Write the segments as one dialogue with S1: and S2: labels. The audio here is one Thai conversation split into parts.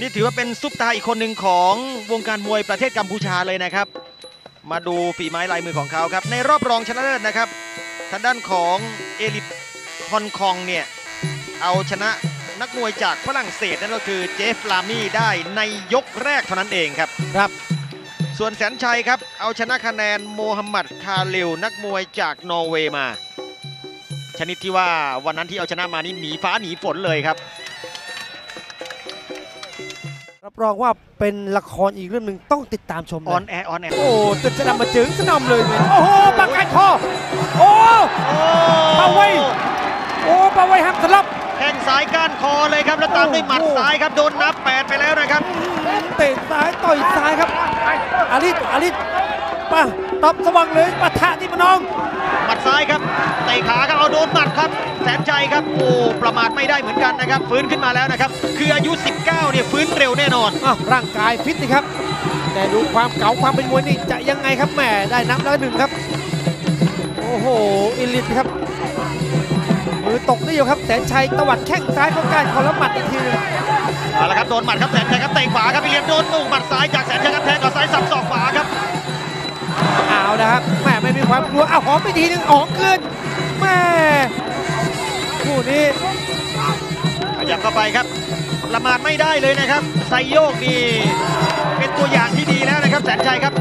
S1: นี่ถือว่าเป็นซุปตาร์อีกคนหนึ่งของวงการมวยประเทศกัมพูชาเลยนะครับ มาดูฝีไม้ลายมือของเขาครับ ในรอบรองชนะเลิศนะครับ ทางด้านของเอลิทฮอนคองเนี่ย เอาชนะนักมวยจากฝรั่งเศสนั่นก็คือเจฟลามี่ได้ในยกแรกเท่านั้นเองครับ
S2: ครับ
S1: ส่วนแสนชัยครับ เอาชนะคะแนนโมฮัมหมัดคาลิลนักมวยจากนอร์เวย์มา ชนิดที่ว่าวันนั้นที่เอาชนะมานี่หนีฟ้าหนีฝนเลยครับ
S2: รับรองว่าเป็นละครอีกเรื่องหนึ่งต้องติดตามชม
S1: on นะ air on air
S2: โอ้จะจะนำมาจึงจะนำเลยเนี่ยโอ้โหปักก้านคอโอ้เป่าไว้โอ้ปาไว้หักสลับ
S1: แข้งซ้ายก้านคอเลยครับแล้วตามด้วยหมัด
S2: โอ้โห
S1: ซ้ายครับโดนนับ8ไปแล้วนะครับ
S2: เตะซ้ายต่อยซ้ายครับอาริสอาริสมาตบสว่างเลยปะทะที่มานอง
S1: หมัดซ้ายครับเตะขาครับเอาโดนหมัดครับ แสนใจครับโอ้ประมาทไม่ได้เหมือนกันนะครับ ฟื้นขึ้นมาแล้วนะครับ คืออายุ 19 เนี่ยฟื้นเร็วแน่นอน
S2: อ้าวร่างกายฟิตนี่ครับ แต่ดูความเก๋าความเป็นมวยนี่จะยังไงครับแหมได้นับแล้วหนึ่งครับ โอ้โหอิลิทครับมือตกได้อยู่ครับแสนชัยตวัดแข้งซ้ายเข้าก้านคอแล้วหมัดอีกทีหนึง
S1: เอาละครับโดนหมัดครับแสนชัยครับเตะขวาครับไปเรียนโดนตุ้งหมัดซ้ายจากแสนชัยครับแทงกับซ้ายสับศอกขวาครับ
S2: เอา ละครับแหมไม่มีความกลัวเอาหอมไปทีหนึงหอมเกินแหม่คู่นี้
S1: ขยับเข้าไปครับประมาทไม่ได้เลยนะครับไซโยกนี่เป็นตัวอย่างที่ดีแล้วนะครับแสนชัยครับ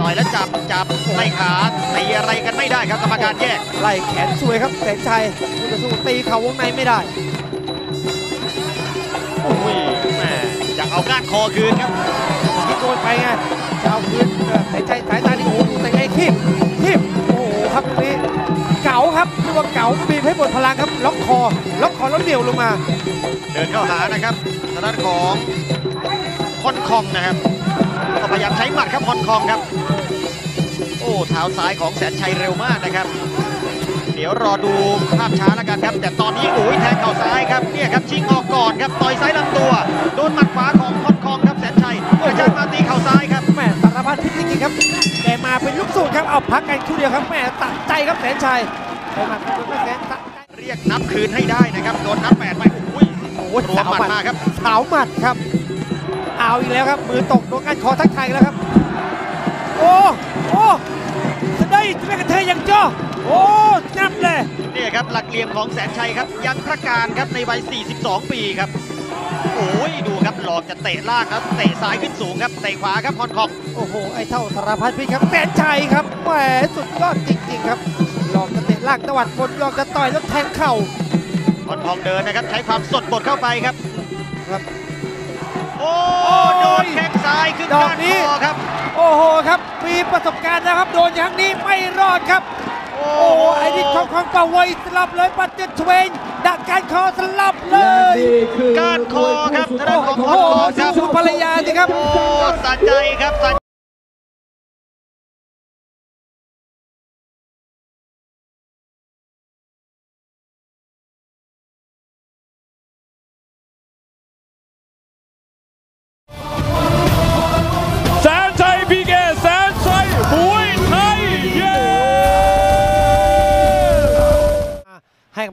S1: ต่อยแล้วจับจับไล่ขาตีอะไรกันไม่ได้ครับกรรมการแยก
S2: ไล่แขนสวยครับแสนชัยคู่ต่อสู้ตีเข่าวงในไม่ได้
S1: โอ้ยแหม่อยากเอาก้านคอคืนครับ
S2: ที่โดนไปไงจะเอาคืนเออหาย ลังครับล็อกคอ ล็อกคอแล้วเหนียวลงมา
S1: เดินเข้าหานะครับทางด้านของฮอนคองนะครับก็พยายามใช้หมัดครับฮอนคองครับ โอ้เท้าซ้ายของแสนชัยเร็วมากนะครับ เดี๋ยวรอดูภาพช้าแล้วกันครับ แต่ตอนนี้โอ้ยแทงเข่าซ้ายครับเนี่ยครับชิงออกก่อนครับต่อยซ้ายลำตัว โดนหมัดขวาของฮอนคองครับแสนชัยกระจายมาตีเข่าซ้ายครับ
S2: แม่สารพัดพิษจริงๆครับแกมาเป็นลูกสูตรครับเอาพักกันคู่เดียวครับแม่ตัดใจครับแสนชัยไปหมัดโดนแสนตัดใจ
S1: เรียกนับคืนให้ได้นะครับโดนนับแปดไปโอ้ย
S2: โอ้ย
S1: รวมหมัดมาครับ
S2: สาวหมัดครับเอาอีกแล้วครับ มือตกโดนการคอทักทายกันแล้วครับโอ้โอ้จะได้จะไม่กระเทยอย่างจ้อโอ้นับเลย
S1: นี่ครับหลักเหลี่ยมของแสนชัยครับ ยังประการครับในวัย 42 ปีครับโอ้ยดูครับหลอกจะเตะล่างครับเตะซ้ายขึ้นสูงครับเตะขวาครับฮอนคอง
S2: โอ้โหไอ้เท่าสารพัดพิษครับแสนชัยครับแหมสุดยอดจริง ๆ ครับหลอกจะเตะ ล่างตวัดบนหลอกจะต่อยแล้วแทงเข่า
S1: ฮอนคองเดินนะครับ ใช้ความสดบดเข้าไปครับ
S2: ครับ
S1: โอ้
S2: โอ้ย
S1: โดนแข้งซ้ายขึ้น
S2: ดอก
S1: ก้าน
S2: นี้
S1: คอครับ
S2: โอ้โหครับ มีประสบการณ์นะครับ โดนอย่างนี้ไม่รอดครับ
S1: โอ้
S2: โอ้โหไอ้นี่ของของเป่าไว้สลับเลยปัดเจ็ดเทรนดักการคอสลับเลย
S1: ก้านคอครับทางด้านของ
S2: โอ้
S1: ฮอน
S2: โห
S1: คองครับ
S2: ดูภรรยาสิครับ
S1: โอ้สะใจครับสะ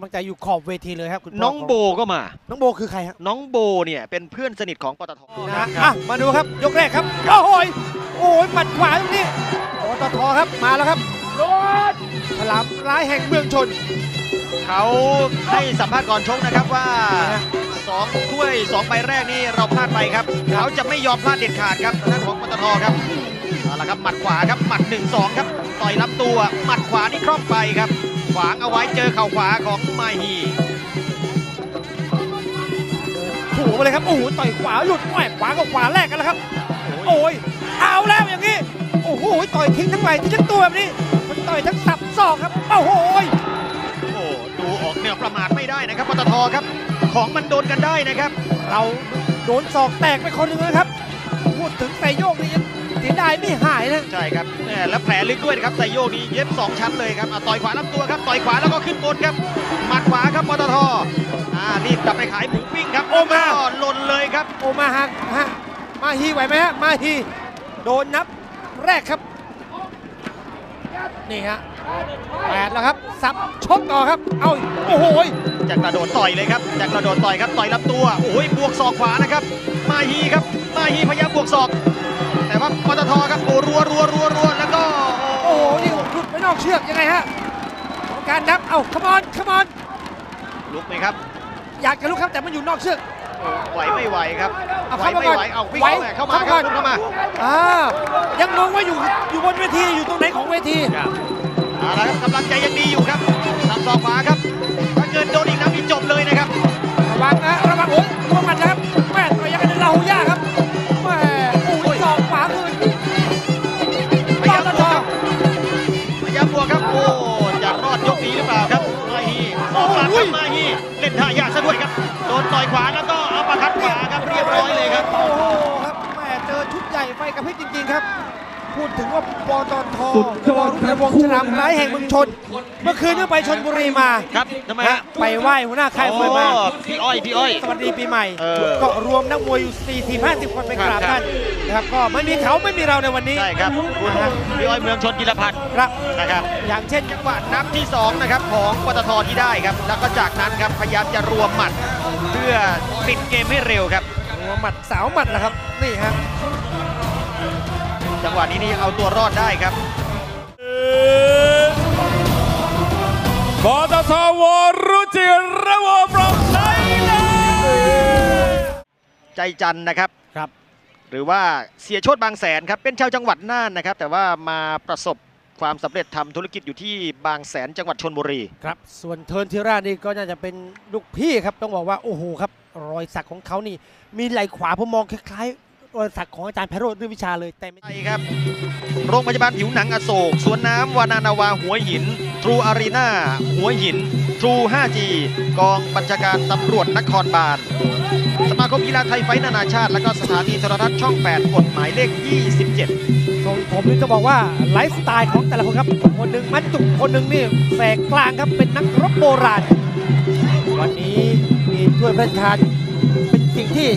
S1: ำ
S2: ลังใจอยู่ขอบเวทีเลยครับคุณพ่
S1: น้องโบก็มา
S2: น้องโบคือใครครับ
S1: น้องโบเนี่ยเป็นเพื่อนสนิทของปตท
S2: นะอะมาดูครับยกแรกครับโอ้โหยโอ้ยหมัดขวาตรงนี้โอตทครับมาแล้วครับโดนฉลามร้ายแห่งเมืองชน
S1: เขาให้สัมภาษณ์ก่อนชกนะครับว่าสองถ้วยสองใบแรกนี่เราพลาดไปครับเขาจะไม่ยอมพลาดเด็ดขาดครับทางด้านของปตทครับเอาละครับหมัดขวาครับหมัด1 2ครับต่อยลำตัวหมัดขวานี่คล่อมไปครับ ขวางเอาไว้เจอเข่าขวาของมาฮี
S2: ขู่มาเลยครับโอ้โหต่อยขวาหลุดแหวขวากับขวาแรกกันแล้วครับ โอ้ยเอาแล้วอย่างนี้โอ้โหต่อยทิ้งทั้งไหล่ทิ้งทั้งตัวแบบนี้มันต่อยทั้งสับศอกครับโอ้โหย
S1: โอ้ดูออกแนวประมาทไม่ได้นะครับปตทครับ ของมันโดนกันได้นะครับ
S2: เราโดนศอกแตกไปคนหนึ่งนะครับ พูดถึงไซโยกนี่ยัง เสียดายไม่หายนะ
S1: ใช่ครับแหม่แล้วแผลลึกด้วยนะครับไซโยกนี่เย็บ 2 ชั้นเลยครับอะต่อยขวาลำตัวครับต่อยขวาแล้วก็ขึ้นบนครับหมัดขวาครับปตทอ่ารีบกลับไปขายหมูปิ้งครับ
S2: โอ้มา
S1: แล้วก็หล่นเลยครับ
S2: โอมาฮะฮะมาฮีไหวไหมฮะมาฮีโดนนับแรกครับนี่ฮะแปดแล้วครับสับชกต่อครับ เอาอีกโอ้โหย
S1: จากกระโดดต่อยเลยครับจากกระโดดต่อยครับต่อยลำตัวโอ้ยบวกศอกขวานะครับ มาฮีครับมาฮีพยายามบวกศอก แต่ว่าปตทครับโอ้รัวรัวรัวรัวแล้วก็
S2: โอ้โหนี่หลุดไปนอกเชือกยังไงฮะกรรมการนับเอ้าขมอนขมอน
S1: ลุกไหมครับ
S2: อยากจะลุกครับแต่มันอยู่นอกเชือก
S1: ไหวไม่ไหวครับ
S2: เอา
S1: ไหว
S2: เข้ามา
S1: ไม่
S2: ก่อน
S1: ไหวเอาวิ่ง
S2: ไหว
S1: เข้ามาเข้ามาครับ
S2: เข้ามาก่อน
S1: เข้ามา
S2: อ่ายังงงว่าอยู่อยู่บนเวทีอยู่ตรงไหนของเวที
S1: เอาละครับกำลังใจยังดีอยู่ครับสับศอกขวาครับ ระพริบจริง
S2: ๆครับ พูดถึงว่าปตท
S3: สุดยอด
S2: รุ่งวงศ์สนามร้ายแห่งเมืองชน เมื่อคืนเพิ่งไปชนบุรีมา
S1: ครับทำไม
S2: ฮะ
S1: ฮะ
S2: ไปไหว้หัวหน้าค่ายมวยมา
S1: อ๋อพี่อ้อยพี่อ้อย
S2: สวัสดีปีใหม่
S1: เออ
S2: ก็รวมนักมวยอยู่40 50 คนไปกราบ
S1: ครับ
S2: ท่านนะครับก็ไม่มีเขาไม่มีเราในวันนี้
S1: ใช่ครับคุณพี่อ้อยเมืองชนกีรพัฒน์
S2: ครับ
S1: นะครับ
S2: อย่างเช่น
S1: จังหวะนับที่สองนะครับของปตทที่ได้ครับ แล้วก็จากนั้นครับพยายามจะรวมหมัดเพื่อปิดเกมให้เร็วครับ
S2: หัวหมัดสาวหมัดนะครับนี่ฮะ
S1: จังหวะนี้นี่ยังเอาตัวรอดได้ครับ
S3: ปตทวรุจิระวงศ์ from Thailand
S1: ใจจันทร์นะครับ
S2: ครับ
S1: หรือว่าเสียโชตบางแสนครับ เป็นชาวจังหวัดน่านนะครับ แต่ว่ามาประสบความสำเร็จทำธุรกิจอยู่ที่บางแสนจังหวัดชนบุรี
S2: ครับ ส่วนเทิร์นทิรานี่ก็น่าจะเป็นลูกพี่ครับ ต้องบอกว่า โอ้โหครับ รอยสักของเขานี่ มีไหล่ขวาผมมองคล้ายๆ รอยสักของอาจารย์ไพโรธด้วยวิชาเลยแต่ไม่
S1: ใช่ครับ โรงพยาบาลผิวหนังอโศกสวนน้ำวานานาวาหัวหิน ทรูอารีนาหัวหิน ทรู 5G กองบัญชาการตำรวจนครบาลสมาคมกีฬาไทยไฟท์นานาชาติ และก็สถานีโทรทัศน์ช่อง 8 กฎหมายเลข 27
S2: ทรงผมนี่จะบอกว่าไลฟ์สไตล์ของแต่ละคนครับ คนหนึ่งมัดจุกคนหนึ่งนี่แฝกกลางครับเป็นนักรบโบราณ วันนี้มีถ้วยพระราชทาน เป็นสิ่งที่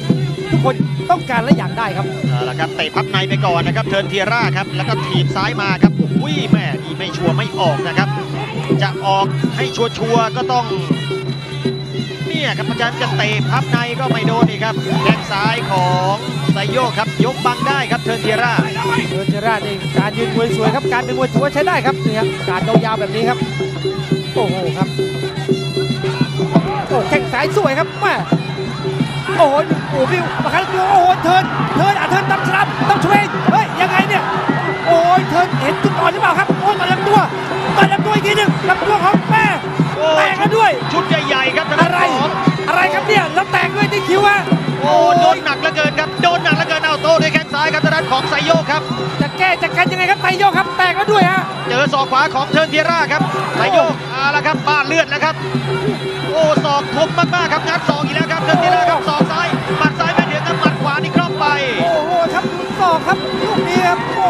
S2: ทุกคนต้องการและอยากได้ครับ
S1: เอาละครับเตะพับในไปก่อนนะครับเทิร์นเทียร่าครับแล้วก็ถีบซ้ายมาครับอุ้ยแม่นี่ไม่ชัวร์ไม่ออกนะครับ จะออกให้ชัวร์ๆก็ต้องเนี่ยครับอาจารย์จะเตะพับในก็ไม่โดนอีกครับแข้งซ้ายของไซโยกครับยกบังได้ครับเทิร์นเทียร่า
S2: เดินเจรานี่การยืนมวยสวยครับการเป็นมวยถือว่าใช้ได้ครับนี่ครับการยาวๆแบบนี้ครับโอ้โหครับโอ้แข้งซ้ายสวยครับแม่ โอ้โหโอ้โหพี่มาคันตัวโอ้โหเทิร์นเทิร์นอะเทิร์นตั้งฉลับต้องช่วยเฮ้ยยังไงเนี่ยโอ้ยเทิร์นเห็นจุดอ่อนหรือเปล่าครับโอ้ยต่อยลำตัวต่อยลำตัวอีกทีหนึงลำตัวของแม่
S1: โอ้
S2: แตกกันด้วย
S1: ชุดใหญ่ๆครับทาง
S2: อะ
S1: ด้าน
S2: ไร
S1: ของ
S2: อะไรครับเนี่ยแล้วแตกด้วยที่คิ้วอะ
S1: โอ้โดนหนักเหลือเกินครับโดนหนักเหลือเกินเอาโต้ด้วยแข้งซ้ายครับทางด้านของไซโยกครับ
S2: จะแก้จะกันยังไงครับไซโยกครับแตกแล้วด้วยฮะ
S1: เจอศอกขวาของเทิร์นเทียร่าครับไซโยกเอาละครับบ้านเลือดแล้วครับ โอ้ศอกคมมากๆครับงัดศอกอีกแล้วครับเทิร์นเทียร่าครับศอก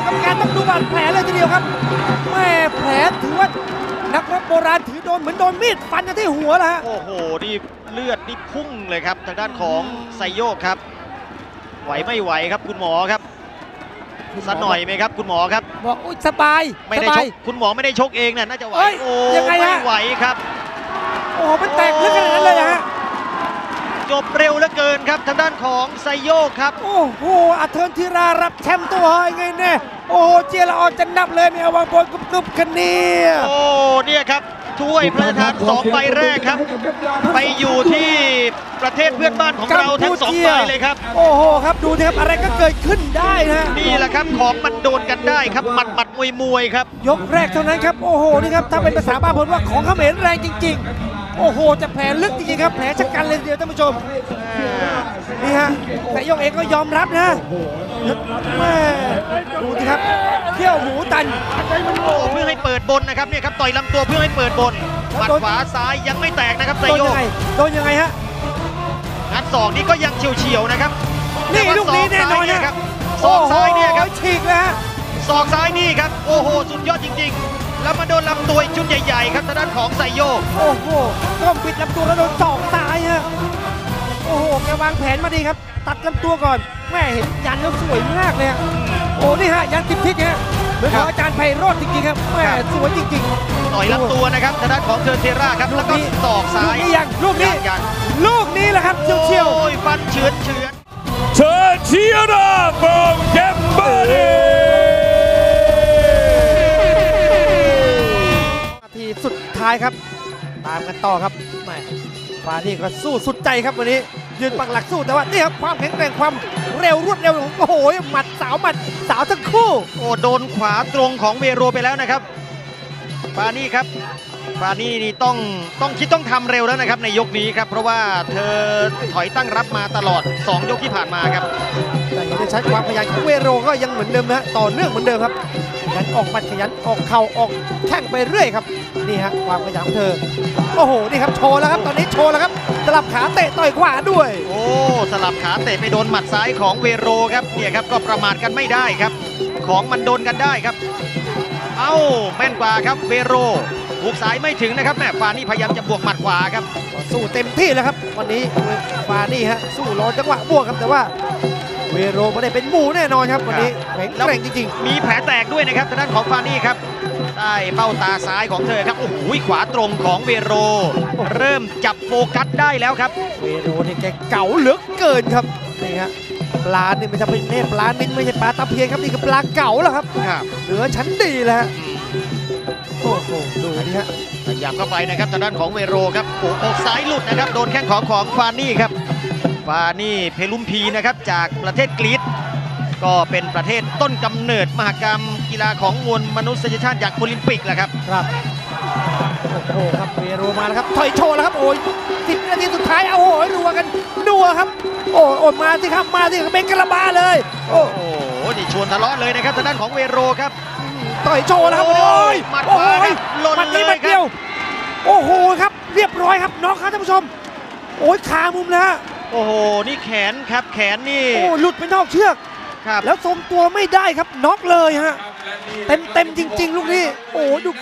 S2: กรรมการต้องดูบาดแผลเลยทีเดียวครับแม่แผลถือว่านักรบโบราณถือโดนเหมือนโดนมีดฟันกันที่หัวแล้วฮะ
S1: โอ้โหนี่เลือดนี่พุ่งเลยครับ ทางด้านของไซโยกครับ ไหวไม่ไหวครับคุณหมอครับสักหน่อยไหมครับคุณหมอครับ
S2: บอกอุ้ยสบาย
S1: ไม่
S2: ส
S1: ได้
S2: บา
S1: ช
S2: ย
S1: กคุณหมอไม่ได้ชกเองน่ะน่าจะไหว
S2: เอ้ย
S1: โอ้
S2: ยังไงฮะ
S1: ไม่ไหวครับ
S2: โอ้โหมันแตกลึกขนาดนั้นเลยเหรอฮะ
S1: จบเร็วเหลือเกินครับทางด้านของไซโยกครับ
S2: โอ้โหอาเทิร์นธีรารับแชมป์ตัวเฮยไงแน่โอ้โหเจียละออนจะนับเลยไม่เอาวางบอลกรุบๆกันเนี่ย
S1: โอ้เนี่ยครับถ้วยพระราชทานสองใบแรกครับ ไปอยู่ที่ประเทศเพื่อนบ้านของเราทั้งสองใบเลยครับ
S2: โอ้โหครับดูนะครับอะไรก็เกิดขึ้นได้นะ
S1: นี่แหละครับของมันโดนกันได้ครับหมัดหมัดมวยมวยครับ
S2: ยกแรกเท่านั้นครับโอ้โหนี่ครับถ้าเป็นภาษาบ้านผมว่าของเขมรแรงจริง ๆ โอ้โหจะแผลลึกจริงๆครับแผลชะกันเลยทีเดียวท่านผู้ชมนี่ฮะแต่ยกเองก็ยอมรับนะแม่ดูสิครับเที่ยวหมูตัน
S1: โอ้เพื่อให้เปิดบนนะครับเนี่ยครับต่อยลำตัวเพื่อให้เปิดบนหมัดขวาซ้ายยังไม่แตกนะครับไซ
S2: โดน
S1: โย
S2: ยั
S1: ก
S2: งไงโดนยังไงฮะ
S1: งัดศอกนี่ก็ยังเฉียวๆนะครับ
S2: นี่
S1: แต่ว่า
S2: ลูกนี้แน่นอน
S1: ศ
S2: นะ
S1: กซ้ายเยครับศอกซ้ายเนี่ยครับ
S2: โอ้โหฉีกแล้วฮะ
S1: ศอกซ้ายนี่ครับโอ้โหสุดยอดจริง ๆ แล้วมาโดนลำตัวอีกชุดใหญ่ๆ ครับทางด้านของไซโยก
S2: โอ้โหก้มปิดลำตัวแล้วโดนศอกซ้ายฮะโอ้โหแกวางแผนมาดีครับ ตัดลำตัวก่อนแม่เห็นยันแล้วสวยมากเลยฮะโอ้นี่ฮะยันทิพย์ทิศฮะเหมือนของอาจารย์ไพโรธจริงๆครับแม่สวยจริงๆ
S1: ต่อยลำตัวนะครับทางด้านของเทอร์เทราครับ
S2: ลู
S1: แล้ว
S2: ก
S1: ก็
S2: นี้
S1: ศอกซ้าย
S2: ลูกนี้ยังลูกนี้
S1: ยัง
S2: ลูกนี้แหละครับเฉียว
S1: โอ้ยฟันเฉือนเฉือน
S2: ๆ
S3: Tatiana from Cambodia.
S2: นา ท้ายครับ ตามกันต่อครับแม่ฟานี่ก็สู้สุดใจครับวันนี้ ยืนปักหลักสู้แต่ว่านี่ครับความแข็งแกร่งความเร็วรวดเร็วโอ้โหหมัดสาวหมัดสาวทั้งคู่
S1: โอ้โดนขวาตรงของเวโรไปแล้วนะครับฟานี่ครับ ฟานี่นี่ต้องต้องคิดต้องทำเร็วแล้วนะครับในยกนี้ครับ เพราะว่าเธอถอยตั้งรับมาตลอด 2 ยกที่ผ่านมาครับ
S2: แต่เห็นได้ชัดความพยายามของเวโรก็ยังเหมือนเดิมนะต่อเนื่องเหมือนเดิมครับขยันออกหมัดขยันออกเข่าออกแข้งไปเรื่อยครับนี่ฮะความพยายามของเธอ โอ้โหนี่ครับโชว์แล้วครับตอนนี้โชว์แล้วครับสลับขาเตะต่อยขวาด้วย
S1: โอ้สลับขาเตะไปโดนหมัดซ้ายของเวโรครับเนี่ยครับก็ประมาทกันไม่ได้ครับ ของมันโดนกันได้ครับ เอ้าแม่นกว่าครับเวโรบุกซ้ายไม่ถึงนะครับแม่ฟานี่พยายามจะบวกหมัดขวาครับ
S2: สู้เต็มที่แล้วครับ วันนี้ฟานี่ฮะสู้รอจังหวะบวกครับแต่ว่าเวโรไม่ได้เป็นหมูแน่นอนครับวันนี้แข็งแกร่งจริง
S1: มีแผลแตกด้วยนะครับทางด้านของฟานี่ครับใต้เบ้าตาซ้ายของเธอครับโอ้โหขวาตรงของเวโร เริ่มจับโฟกัสได้แล้วครับ
S2: ๆเวโรนี่แกเก่าเหลือเกินครับนี่ฮะ ปลานี่ไม่ใช่เป็นเน่ปลานินไม่ใช่ปลาตะเพียนครับนี่คือปลาเก่าแล้วครับ
S1: ครับ
S2: เหลือชั้นดีแล้วฮะโอ้โหดูนี่ฮะ
S1: พยายามเข้าไปนะครับทางด้านของเวโรครับโอ้โหอกซ้ายหลุดนะครับโดนแข้งของของฟานี่ครับฟานี่เพลุมพีนะครับจากประเทศกรีซก็เป็นประเทศต้นกำเนิดมหกรรมกีฬาของมวลมนุษยชาติอย่างโอลิมปิกแหละครับ
S2: ครับ โอ้โหครับเวโรมาแล้วครับถอยโชว์แล้วครับโอ้ยสิบนาทีสุดท้ายเอาโอ้ยรัวกันนัวครับ โอ้โอ้มาสิครับมาสิครับเป็นกระบาเลย โอ้
S1: โอ้โหนี่ชวนทะเลาะเลยนะครับทางด้านของเวโรครับ
S2: ต่อยโชว์แล้วครับ
S1: โอ้
S2: โอ้ย
S1: หมัด
S2: โอ้
S1: ขวาครับ
S2: ย
S1: หล่น
S2: หมัดนี้
S1: เลย
S2: หมัดเดียวโอ้โหครับ เรียบร้อยครับน็อกครับท่านผู้ชม โอ้ยคามุมนะฮะ
S1: โอ้โห นี่แขนครับ แขนนี่
S2: โอ้หลุดไปนอกเชือก
S1: ครับ
S2: แล้วทรงตัวไม่ได้ครับน็อกเลยฮะเต็มเต็มจริง ๆ ลูกนี้โอ้ดู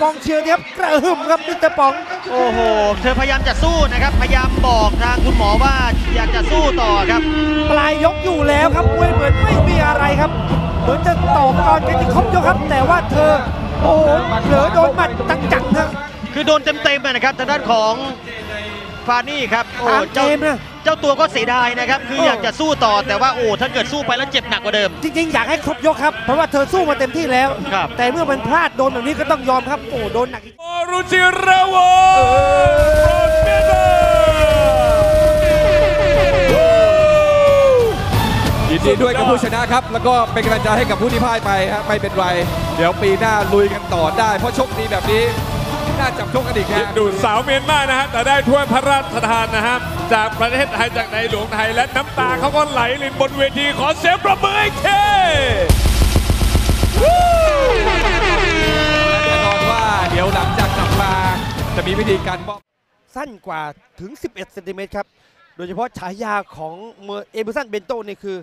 S2: กองเชียร์เนี่ยครับกระหึ่มครับมิสเตอร์ป๋อง
S1: โอ้โห เธอพยายามจะสู้นะครับ พยายามบอกทางคุณหมอว่าอยากจะสู้ต่อครับ
S2: ปลายยกอยู่แล้วครับมวยเหมือนไม่มีอะไรครับ เหมือนจะต่อกรกันจะครบยกครับ แต่ว่าเธอ โอ้โหเผลอโดนหมัดจังๆนะ
S1: คือโดนเต็มๆเลยนะครับทางด้านของ ฟานี่ครับโอ้
S2: ตามเก
S1: เจ้าม
S2: นะ
S1: เจ้าตัวก็เสียดายนะครับ คือ
S2: เออ
S1: อ
S2: อ
S1: ยากจะสู้ต่อแต่ว่าโอ้ถ้าเกิดสู้ไปแล้วเจ็บหนักกว่าเดิม
S2: จริงๆ อยากให้ครบยกครับ เพราะว่าเธอสู้มาเต็มที่แล้ว
S1: ครับ
S2: แต่เมื่อมันพลาดโดนแบบนี้ก็ต้องยอมครับ โอ้โดนหนัก
S3: Marujirawa from Vietnam.
S4: ยินดีด้วยกับผู้ชนะครับ แล้วก็เป็นกำลังใจให้กับผู้ที่พ่ายไปฮะไม่เป็นไร เดี๋ยวปีหน้าลุยกันต่อได้ เพราะชกดีแบบนี้ น่าจับชกกันอีกฮะ
S3: ดูสาวเมียนมานะฮะแต่ได้ถ้วยพระราชทานนะฮะจากประเทศไทยจากในหลวงไทยและน้ำตาเขาก็ไหลลินบนเวทีขอเสียงปรบมืออีกที
S4: แน่นอนว่าเดี๋ยวหลังจากกลับมาจะมีวิธีการมอบ
S2: สั้นกว่าถึง 11เซนติเมตรครับ โดยเฉพาะฉายาของเมอร์เอเบอร์สันเบนโตนี่คือ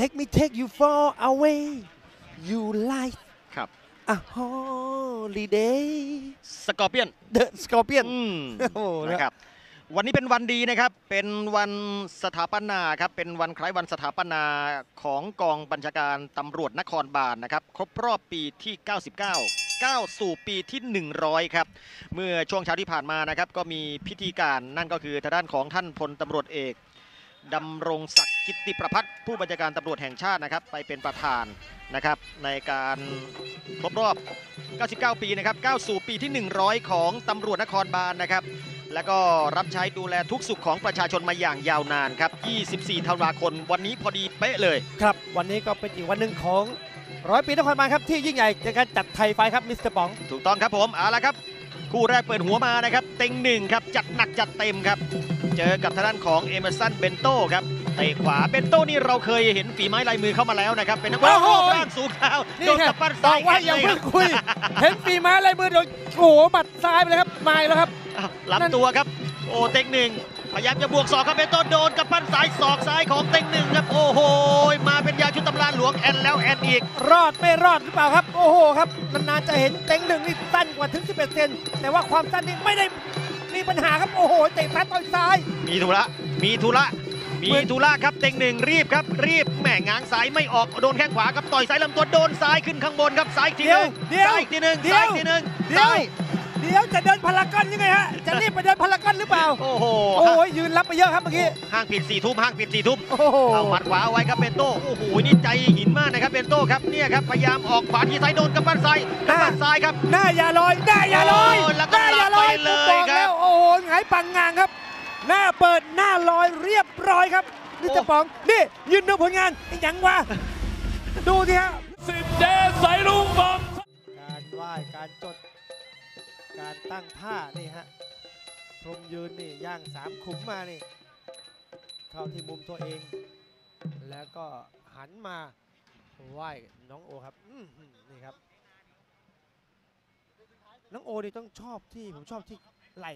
S2: Let me take you far away you like
S1: ครับ
S2: a holiday
S1: สกอร์เปียน
S2: The Scorpion
S1: อืม
S2: โอ้โห
S1: นะครับวันนี้เป็นวันดีนะครับ เป็นวันสถาปนาครับ เป็นวันคล้ายวันสถาปนาของกองบัญชาการตำรวจนครบาลนะครับ ครบรอบปีที่ 99ก้าวสู่ปีที่ 100 ครับ เมื่อช่วงเช้าที่ผ่านมานะครับ ก็มีพิธีการนั่นก็คือทางด้านของท่านพลตำรวจเอก ดำรงศักดิ์กิตติประพัฒน์ผู้บัญชาการตำรวจแห่งชาตินะครับ ไปเป็นประธานนะครับ ในการครบรอบ 99 ปีนะครับก้าวสู่ปีที่ 100 ของตำรวจนครบาลนะครับ แล้วก็รับใช้ดูแลทุกข์สุขของประชาชนมาอย่างยาวนานครับ 24 ธันวาคมวันนี้พอดีเป๊ะเลย
S2: ครับ วันนี้ก็เป็นอีกวันหนึ่งของร้อยปีนครบาลครับที่ยิ่งใหญ่ในการจัดไทยไฟท์ครับมิสเตอร์ป๋อง
S1: ถูกต้องครับผมเอาละครับ คู่แรกเปิดหัวมานะครับ เต็งหนึ่งครับ จัดหนักจัดเต็มครับ เจอกับทางด้านของเอเมอร์สันเบนโต้ครับเตะขวาเบนโต้นี่เราเคยเห็นฝีไม้ลายมือเข้ามาแล้วนะครับ เป็นนัก
S2: โอ้โห
S1: รูปร่างสูงขาว
S2: นี่
S1: โดน
S2: ไง
S1: กับปั้น
S2: บ
S1: ซ้า
S2: อยกว่าอย่าเพิ่งคุย เห็นฝีไม้ลายมือโดนโอ้โหบัดซ้ายไปเลยครับมาอีกแล้วครับ
S1: อ้าวลำตัวครับ โอ้เต็งหนึ่งพยายามจะบวกศอกครับเบนโต้โดนกับปั้นซ้ายศอกซ้ายของเต็งหนึ่งครับโอ้โหมาเป็นยาชุดตำราน หลวงแอนแล้วแอนอีก
S2: รอดไม่รอดหรือเปล่าครับ โอ้โหครับนานๆจะเห็นเต็งหนึ่งนี่สั้นกว่าถึง 11 เซนแต่ว่าความสั้นนี่ไม่ได้มีปัญหาครับโอ้โหเตะซ้ายต่อยซ้าย
S1: มีธุระมีธุระมี
S2: เหมือน
S1: ธุระครับเต็งหนึ่งรีบครับ รีบแหม่ง้างซ้ายไม่ออกโดนแข้งขวาครับต่อยซ้ายลำตัวโดนซ้ายขึ้นข้างบนครับซ้ายอีกทีหนึง
S2: เดี๋ยว
S1: ซ้ายอีกทีหนึง
S2: เดี๋ยว
S1: ซ้ายอีกทีหนึง
S2: เดี๋ยว
S1: ซ้าย
S2: เดี๋ยวจะเดินพารากอนยังไงฮะ จะรีบไปเดินพารากอนหรือเปล่า
S1: โอ้โห
S2: โอ้ยยืนรับไปเยอะครับเมื่อกี้
S1: ห้างปิดสี่ทุ่มห้างปิดสี่ทุ่ม
S2: โอ้โห
S1: เอาหมัดขวาเอาไว้ครับเบนโต้ โอ้โห นี่ใจหินมากนะครับเบนโต้ครับ เนี่ยครับพยายามออกขวาที่ซ้ายโดนกับบ้านซ้ายกับบ้านซ้ายครับ
S2: หน้าอย่าลอย หน้าอย่าลอย
S1: โอ้แล้ว
S2: ห
S1: ก็
S2: น้าอย่าลอย
S1: หลับไปเลย
S2: ผมบอก
S1: ครับ
S2: แล้วโอ้โหหงายปังงางครับ หน้าเปิดหน้าลอยเรียบร้อยครับนี่จะป๋อง นี่ยืนดูผลงานไอ้หยังวะดูสิฮะ
S3: สิทธิ์เจสายลุงบอม
S2: การไหว้การจด การตั้งท่านี่ฮะพรมยืนนี่ย่างสามขุมมานี่ เข้าที่มุมตัวเอง แล้วก็หันมาไหว้น้องโอครับอื้อหือนี่ครับ น้องโอนี่ต้องชอบที่ผมชอบที่ไหล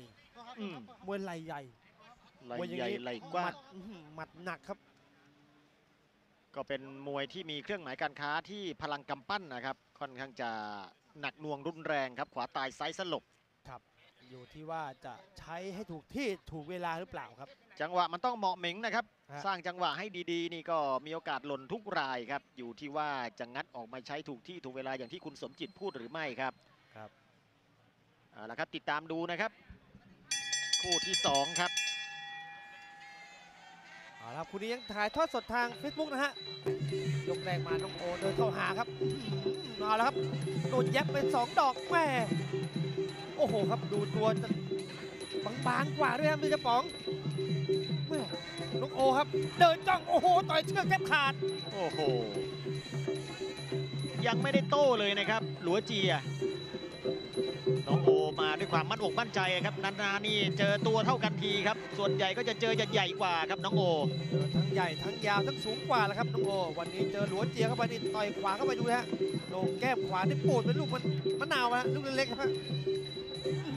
S1: อืม
S2: มวยไหลใหญ่
S1: ไหล
S2: มวยอย่าง
S1: ใหญ่
S2: นี้
S1: ไหลกว้า
S2: หมั
S1: ง
S2: ดอื้อหือหมัดหนักครับ
S1: ก็เป็นมวยที่มีเครื่องหมายการค้าที่พลังกำปั้นนะครับ ค่อนข้างจะหนักหน่วงรุนแรงครับ ขวาตายซ้ายสลบ
S2: อยู่ที่ว่าจะใช้ให้ถูกที่ถูกเวลาหรือเปล่าครับ
S1: จังหวะมันต้องเหมาะเหม็งนะครับ
S2: ฮะ
S1: สร้างจังหวะให้ดีๆ นี่ก็มีโอกาสหล่นทุกรายครับ อยู่ที่ว่าจะงัดออกมาใช้ถูกที่ถูกเวลาอย่างที่คุณสมจิตพูดหรือไม่ครับ
S2: ครับ
S1: เอาละครับติดตามดูนะครับ คู่ที่สองครับ
S2: เอาละครับคุณนี้ยังถ่ายทอดสดทาง Facebook นะฮะ ยกแรกมาน้องโอเดินเข้าหาครับอื้อหือเอาละครับโดนแย็บเป็นสองดอกแม่โอ้โหครับดูตัวจะบางๆกว่าด้วยครับพี่กระป๋องแม่น้องโอครับ เดินจ้องโอ้โหต่อยเชือกแทบขาด
S1: โอ้โห ยังไม่ได้โต้เลยนะครับ หลัวเจียน้องโอมาด้วยความมั่นอกมั่นใจครับนานๆนี่เจอตัวเท่ากันทีครับ ส่วนใหญ่ก็จะเจอจะใหญ่กว่าครับน้องโอ
S2: เจอทั้งใหญ่ทั้งยาวทั้งสูงกว่าแล้วครับน้องโอ วันนี้เจอหลัวเจียเข้าไปนี่ต่อยขวาเข้าไปดูนะฮะโด่งแก้มขวานี่ปูดเป็นลูกมันมะนาวฮะลูกเล็กๆครับ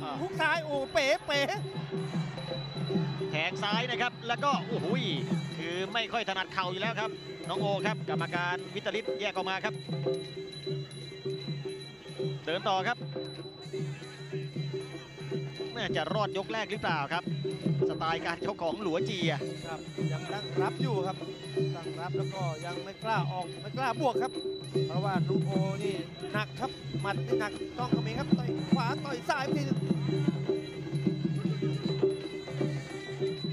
S2: ฮะฮุกซ้ายโอ้เป๋เป๋
S1: แทงซ้ายนะครับ แล้วก็โอ้โหยคือไม่ค่อยถนัดเข่าอยู่แล้วครับ น้องโอครับกรรมการวิตลิตแยกออกมาครับ เดินต่อครับแม่จะรอดยกแรกหรือเปล่าครับ สไตล์การชกของหลัวเจีย
S2: ครับยังตั้งรับอยู่ครับตั้งรับแล้วก็ยังไม่กล้าออกไม่กล้าบวกครับ เพราะว่าลูโอนี่หนักครับหมัดนี่หนักต้องกระเมงครับต่อยขวาต่อยซ้ายทีนึง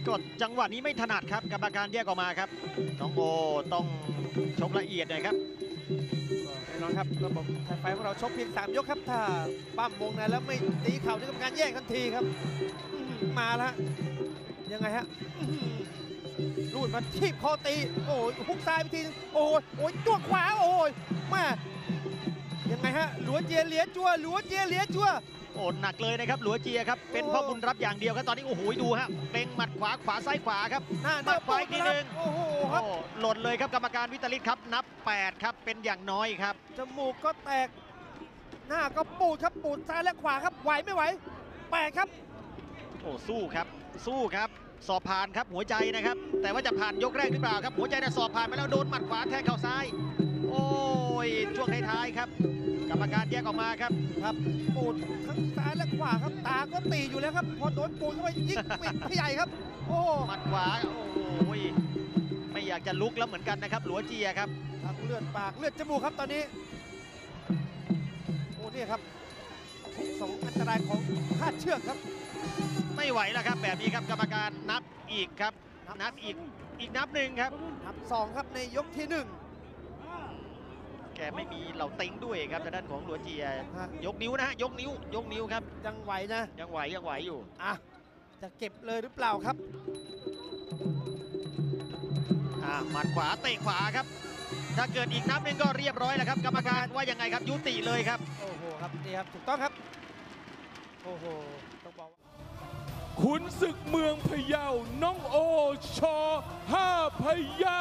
S1: กดจังหวะนี้ไม่ถนัดครับกรรมการแยกออกมาครับน้องโอต้องชกละเอียดหน่อยครับ
S2: แน่นอนครับระบบไทยไฟของเราชกเพียงสามยกครับ ถ้าปั้มวงในแล้วไม่ตีเข่านี่กรรมการแยกทันทีครับ มาแล้วยังไงฮะ อื้อหือรูดมาทีบคอตี โอ้ยฮุกซ้ายไปทีนึงโอ้ยโอ้ยจ้วงขวา โอ้ยมายังไงฮะหลัวเจียเหลียจัวหลัวเจียเหลียจัว
S1: โอ้หนักเลยนะครับหลัวเจียครับ เป็นพ่อบุญรับอย่างเดียวครับตอนนี้โอ้โหดูฮะเล็งหมัดขวาขวาซ้ายขวาครับ
S2: หน้า
S1: หมัดขวาอีกทีหนึ่ง
S2: โอ้โหครับ
S1: โอ้หล่นเลยครับกรรมการวิตลิตครับนับ 8 ครับเป็นอย่างน้อยครับ
S2: จมูกก็แตก หน้าก็ปูดครับปูดซ้ายและขวาครับไหวไม่ไหวแปดครับ
S1: โอ้สู้ครับ สู้ครับ สอบผ่านครับหัวใจนะครับ แต่ว่าจะผ่านยกแรกหรือเปล่าครับ หัวใจน่ะสอบผ่านไปแล้วโดนหมัดขวาแทงเข่าซ้าย โอ้ยช่วงท้ายๆครับกรรมการแยกออกมาครับ
S2: ครับปูดทั้งซ้ายและขวาครับ ตาก็ตีอยู่แล้วครับ พอโดนปูดเข้าไปยิ่งปิดพี่ใหญ่ครับ โอ้
S1: หมัดขวาโอ้ยไม่อยากจะลุกแล้วเหมือนกันนะครับ หลัวเจียครับ
S2: ทั้งเลือดปากเลือดจมูกครับตอนนี้โอ้เนี่ยครับทุกสองอันตรายของคาดเชือกครับ
S1: ไม่ไหวแล้วครับ แบบนี้ครับกรรมการนับอีกครับ นับอีกอีกนับหนึ่งครับ
S2: นับสองครับในยกที่หนึ่ง
S1: แกไม่มีเหล่าเต็งด้วยครับทางด้านของหลัวเจีย
S2: ฮะ
S1: ยกนิ้วนะฮะยกนิ้วยกนิ้วครับ
S2: ยังไหวนะ
S1: ยังไหวยังไหวอยู่
S2: อะจะเก็บเลยหรือเปล่าครับ
S1: อ่าหมัดขวาเตะขวาครับ ถ้าเกิดอีกนับหนึ่งก็เรียบร้อยแล้วครับ กรรมการว่ายังไงครับยุติเลยครับ
S2: โอ้โหครับนี่ครับถูกต้องครับโอ้โหต้องบอกว่า
S3: ขุนศึกเมืองพะเยา น้องโอชอห้าพะยา